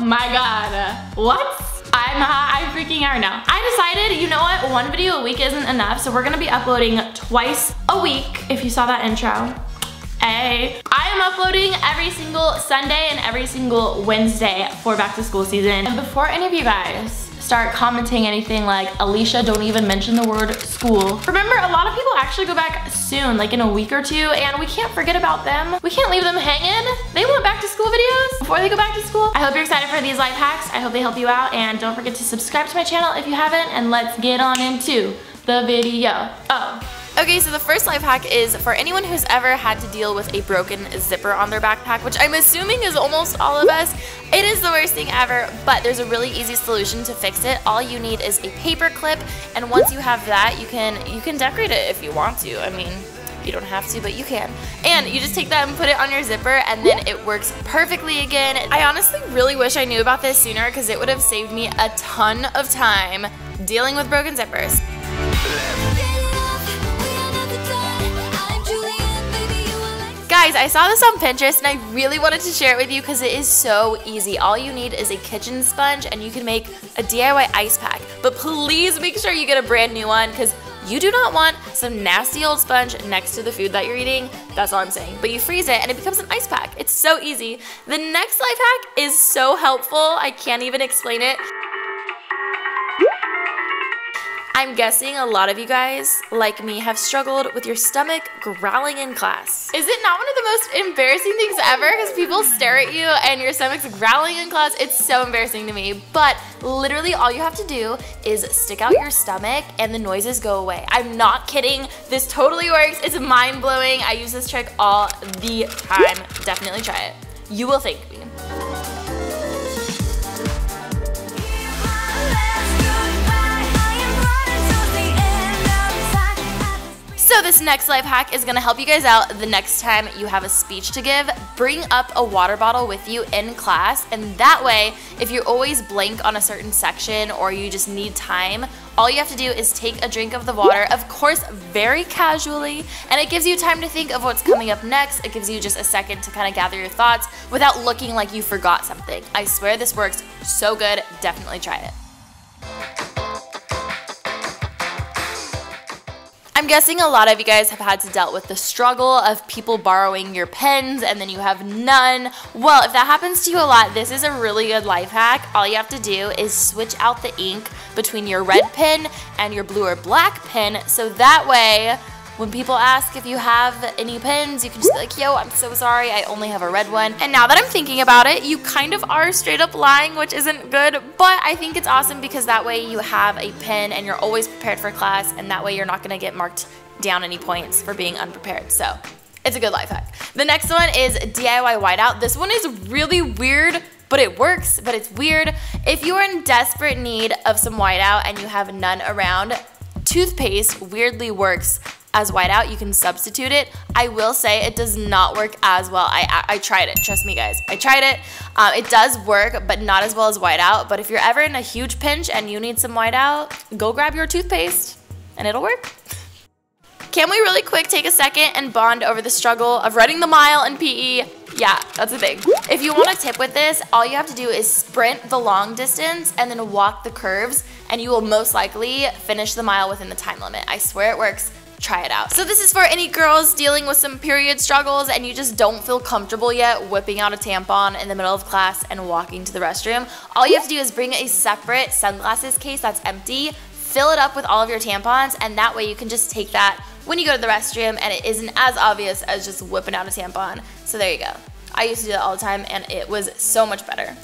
my god. What? I'm, uh, I'm freaking out now. I decided, you know what, one video a week isn't enough, so we're gonna be uploading twice a week, if you saw that intro. Hey. I am uploading every single Sunday and every single Wednesday for back to school season. And before any of you guys start commenting anything like, Alisha, don't even mention the word school. Remember, a lot of people actually go back soon, like in a week or two, and we can't forget about them. We can't leave them hanging. They want back to school videos before they go back to school. I hope you're excited for these life hacks. I hope they help you out, and don't forget to subscribe to my channel if you haven't, and let's get on into the video. Oh. Okay, so the first life hack is for anyone who's ever had to deal with a broken zipper on their backpack, which I'm assuming is almost all of us. It is the worst thing ever, but there's a really easy solution to fix it. All you need is a paper clip, and once you have that, you can you can decorate it if you want to. I mean, you don't have to, but you can. And you just take that and put it on your zipper and then it works perfectly again. I honestly really wish I knew about this sooner because it would have saved me a ton of time dealing with broken zippers. Guys, I saw this on Pinterest and I really wanted to share it with you because it is so easy. All you need is a kitchen sponge and you can make a DIY ice pack. But please make sure you get a brand new one because you do not want some nasty old sponge next to the food that you're eating. That's all I'm saying. But you freeze it and it becomes an ice pack. It's so easy. The next life hack is so helpful. I can't even explain it. I'm guessing a lot of you guys, like me, have struggled with your stomach growling in class. Is it not one of the most embarrassing things ever? Because people stare at you and your stomach's growling in class. It's so embarrassing to me. But literally all you have to do is stick out your stomach and the noises go away. I'm not kidding. This totally works. It's mind blowing. I use this trick all the time. Definitely try it. You will thank me. So this next life hack is gonna help you guys out the next time you have a speech to give. Bring up a water bottle with you in class and that way, if you always blank on a certain section or you just need time, all you have to do is take a drink of the water, of course very casually, and it gives you time to think of what's coming up next. It gives you just a second to kind of gather your thoughts without looking like you forgot something. I swear this works so good, definitely try it. I'm guessing a lot of you guys have had to deal with the struggle of people borrowing your pens and then you have none. Well, if that happens to you a lot, this is a really good life hack. All you have to do is switch out the ink between your red pen and your blue or black pen so that way when people ask if you have any pens, you can just be like, yo, I'm so sorry, I only have a red one. And now that I'm thinking about it, you kind of are straight up lying, which isn't good, but I think it's awesome because that way you have a pen and you're always prepared for class, and that way you're not gonna get marked down any points for being unprepared. So it's a good life hack. The next one is DIY whiteout. This one is really weird, but it works, but it's weird. If you are in desperate need of some whiteout and you have none around, toothpaste weirdly works as whiteout. You can substitute it. I will say it does not work as well. I, I, tried it, trust me guys. I tried it. Um, it does work, but not as well as whiteout. But if you're ever in a huge pinch and you need some whiteout, go grab your toothpaste and it'll work. Can we really quick take a second and bond over the struggle of running the mile in PE? Yeah, that's a thing. If you want a tip with this, all you have to do is sprint the long distance and then walk the curves and you will most likely finish the mile within the time limit. I swear it works try it out. So this is for any girls dealing with some period struggles and you just don't feel comfortable yet whipping out a tampon in the middle of class and walking to the restroom. All you have to do is bring a separate sunglasses case that's empty, fill it up with all of your tampons, and that way you can just take that when you go to the restroom and it isn't as obvious as just whipping out a tampon. So there you go. I used to do that all the time and it was so much better.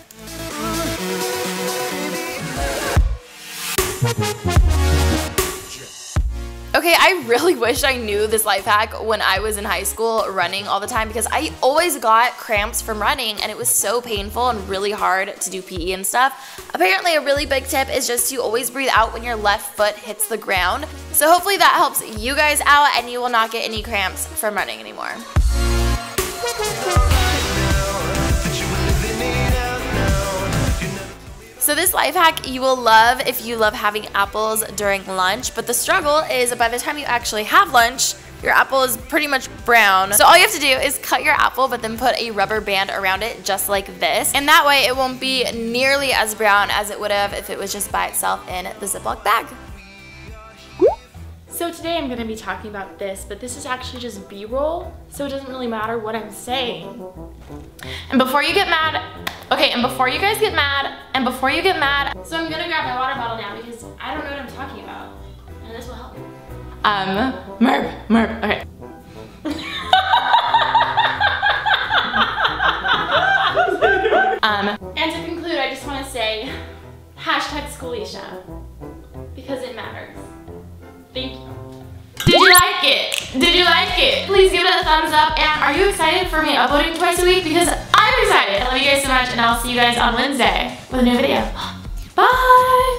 Okay, I really wish I knew this life hack when I was in high school running all the time because I always got cramps from running and it was so painful and really hard to do PE and stuff. Apparently a really big tip is just to always breathe out when your left foot hits the ground. So hopefully that helps you guys out and you will not get any cramps from running anymore. So this life hack you will love if you love having apples during lunch, but the struggle is by the time you actually have lunch, your apple is pretty much brown. So all you have to do is cut your apple, but then put a rubber band around it just like this. And that way it won't be nearly as brown as it would have if it was just by itself in the Ziploc bag. So today I'm gonna be talking about this, but this is actually just B-roll, so it doesn't really matter what I'm saying. And before you get mad, okay, and before you guys get mad, and before you get mad, so I'm gonna grab my water bottle now because I don't know what I'm talking about, and this will help. Um, merp, merp, okay. um, and to conclude, I just wanna say, hashtag Schoolisha, because it matters. Thank you. Did you like it? Did you like it? Please give it a thumbs up. And are you excited for me uploading twice a week? Because excited. I love you guys so much and I'll see you guys on Wednesday with a new video. Bye!